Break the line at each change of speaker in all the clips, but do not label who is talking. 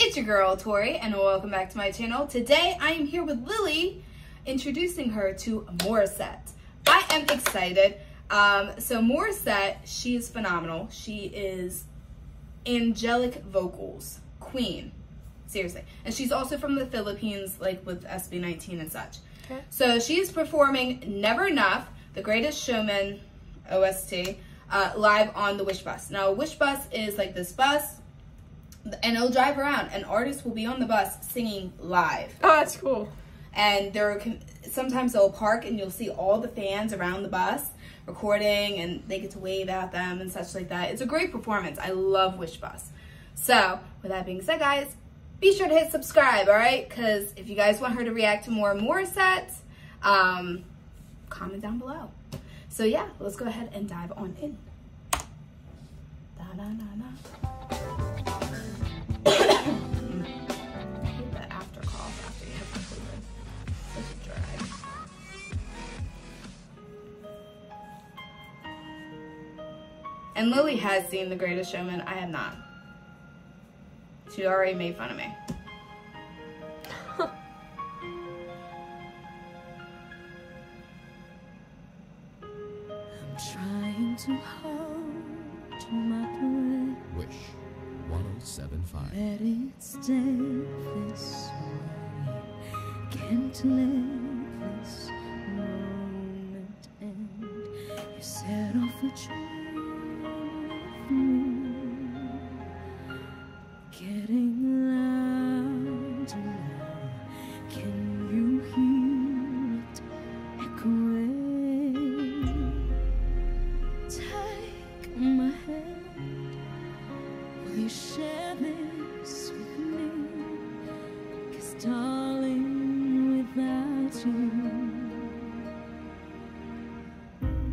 it's your girl Tori and welcome back to my channel. Today I am here with Lilly introducing her to Morissette. I am excited. Um, so Morissette, she is phenomenal. She is angelic vocals, queen, seriously. And she's also from the Philippines, like with SB19 and such.
Okay.
So she is performing Never Enough, The Greatest Showman OST, uh, live on the Wish Bus. Now, Wish Bus is like this bus, and it'll drive around, and artists will be on the bus singing live.
Oh, that's cool.
And there are sometimes they'll park, and you'll see all the fans around the bus recording, and they get to wave at them and such like that. It's a great performance. I love Wish Bus. So, with that being said, guys, be sure to hit subscribe, all right? Because if you guys want her to react to more Morissette, um, comment down below. So yeah, let's go ahead and dive on in. Da, da, da, And Lilly has seen The Greatest Showman. I have not. She already made fun of me.
Trying to hold my breath.
Wish 1075.
Let it stay this way. Can't let this moment end. You set off a train darling, without you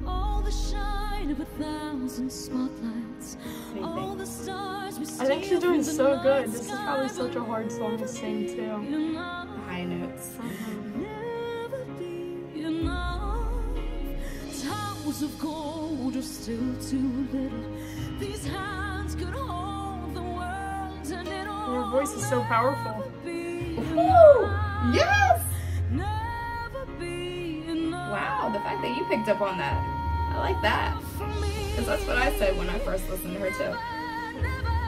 All the shine of a thousand spotlights All the stars we
I think she's doing so good. This is probably such a hard song to sing too.
High notes.
never be enough. Towers of gold are still too little. These hands could hold the world, and it all
Your voice is so powerful.
Woo! Yes!
Never be enough
Wow, the fact that you picked up on that. I like that. Because that's what I said when I first listened to her too.
Never, never,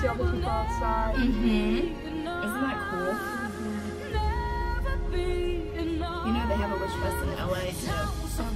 see all the people outside.
Mm-hmm. Isn't that cool?
Never be enough.
You know they have a wish fest in LA too.
Towers of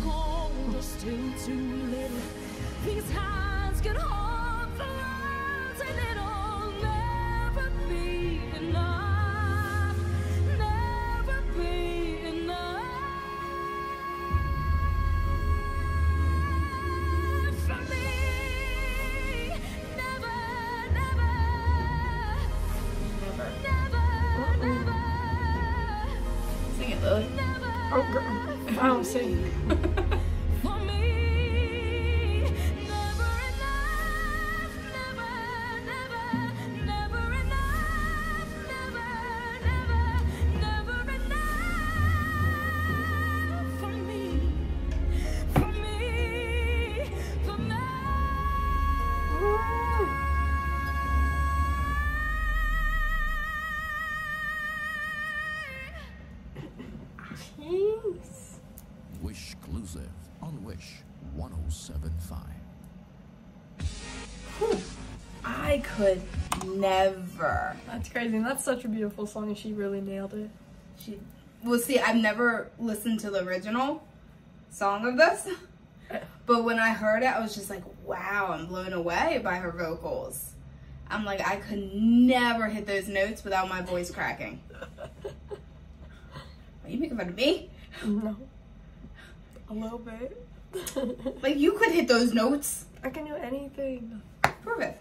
girl.
1075.
I could never.
That's crazy. And that's such a beautiful song, and she really nailed it.
She, well, see, I've never listened to the original song of this, but when I heard it, I was just like, wow, I'm blown away by her vocals. I'm like, I could never hit those notes without my voice cracking. Are you making fun of me?
No. A little bit.
Like you could hit those notes.
I can do anything.
It.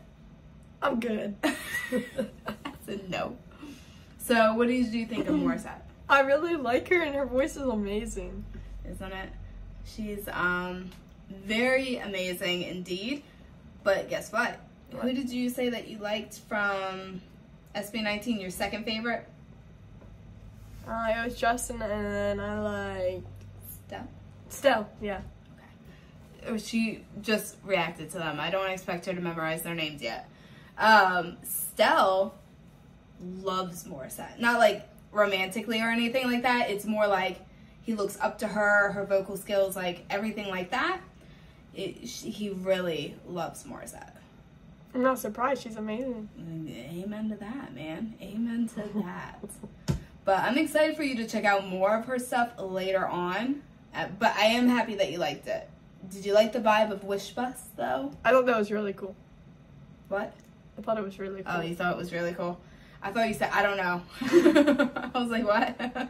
I'm good.
That's a no. So what did you think of Morissette?
I really like her and her voice is amazing.
Isn't it? She's um very amazing indeed. But guess what? Who did you say that you liked from SB19? Your second favorite?
Uh, it was Justin and then I like
Steph.
Stell. Yeah.
She just reacted to them. I don't expect her to memorize their names yet. Um, Stell loves Morissette. Not like romantically or anything like that. It's more like he looks up to her, her vocal skills, like everything like that. It, she, he really loves Morissette.
I'm not surprised. She's amazing.
Amen to that, man. Amen to that. but I'm excited for you to check out more of her stuff later on. Uh, but I am happy that you liked it. Did you like the vibe of Wish Bus though?
I thought that was really cool.
What?
I thought it was really cool.
Oh, you thought it was really cool. I thought you said I don't know. I was like, what?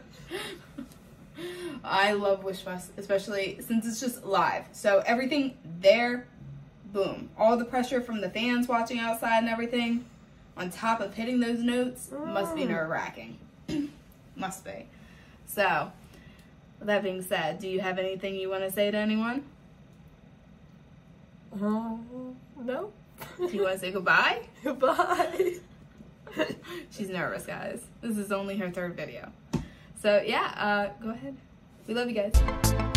I love Wish Bus, especially since it's just live. So everything there, boom. All the pressure from the fans watching outside and everything, on top of hitting those notes, must be
Mm.
nerve wracking. must be. So, with that being said, do you have anything you want to say to anyone?
Um, no.
Do you want to say goodbye?
Goodbye.
She's nervous, guys. This is only her third video. So, yeah, uh, go ahead. We love you guys.